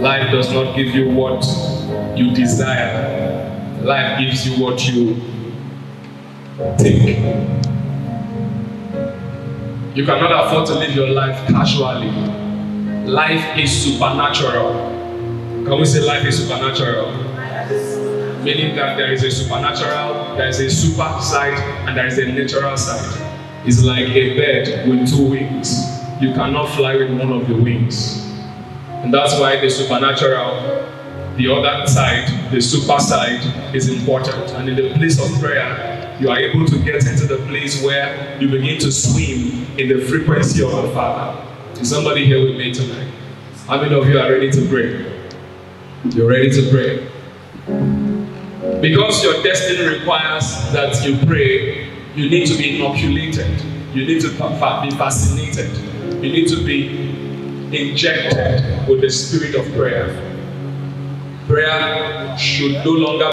Life does not give you what you desire. Life gives you what you think. You cannot afford to live your life casually. Life is supernatural. Can we say life is supernatural? Meaning that there is a supernatural, there is a super side, and there is a natural side. It's like a bird with two wings. You cannot fly with one of the wings. And that's why the supernatural, the other side, the super side, is important. And in the place of prayer, you are able to get into the place where you begin to swim in the frequency of the Father. Is somebody here with me tonight? How many of you are ready to pray? You're ready to pray. Because your destiny requires that you pray, you need to be inoculated. You need to be fascinated. You need to be injected with the spirit of prayer. Prayer should no longer